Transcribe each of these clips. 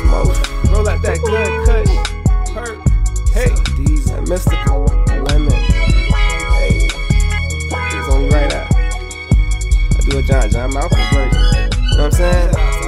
smoke. Roll out that gun, cut. Perk. Hey. These are Mystikal lemon. Hey. It's only right now. I do a John John Malcolm version. You know what I'm saying?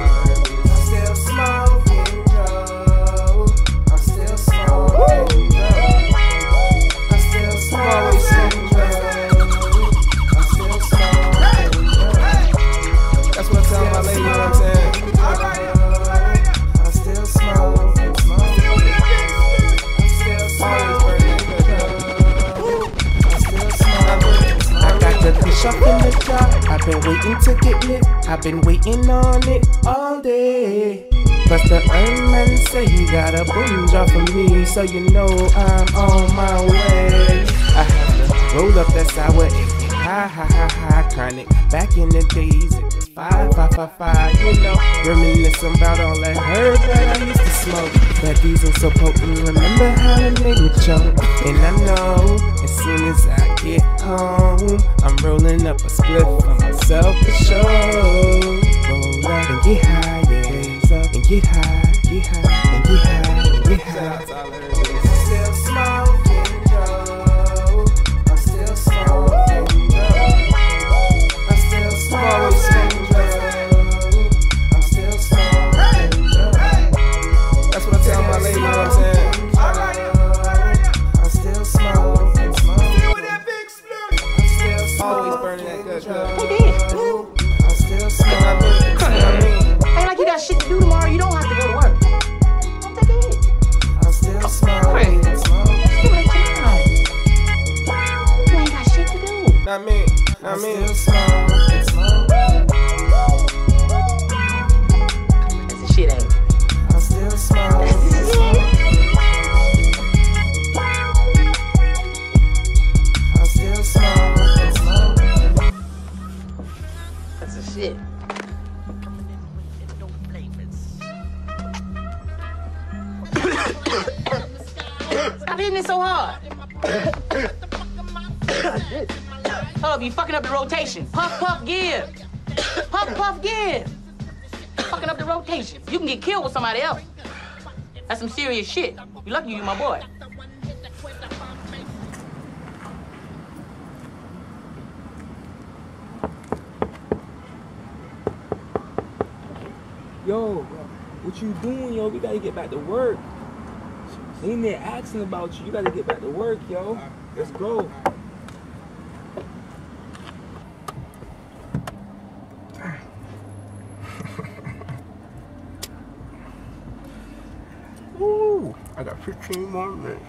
Up in the jar. I've been waiting to get lit. I've been waiting on it all day. Plus the earn man say he got a boom job for me, so you know I'm on my way. I have to roll up that sour. Ha ha ha ha, chronic. Back in the days, it was five five five five. You know, reminiscing about all that herb that I used to smoke. That diesel so potent. Remember how it made me choke? And I know as soon as I get home, rolling up a spliff for myself to show. Roll up and get high, yeah. And get high, get high, and get high, and get high. Ain't like you got shit to do tomorrow. You don't have to go to work. Take a hit. I'm still do. not me, not me. That's the shit. Stop hitting it so hard. Up, you fucking up the rotation. Puff, puff, give. Puff, puff, give. Fucking up the rotation. You can get killed with somebody else. That's some serious shit. You lucky you my boy. Yo, what you doing, yo? We gotta get back to work. Ain't there asking about you? You gotta get back to work, yo. Let's go. Ooh, I got 15 more minutes.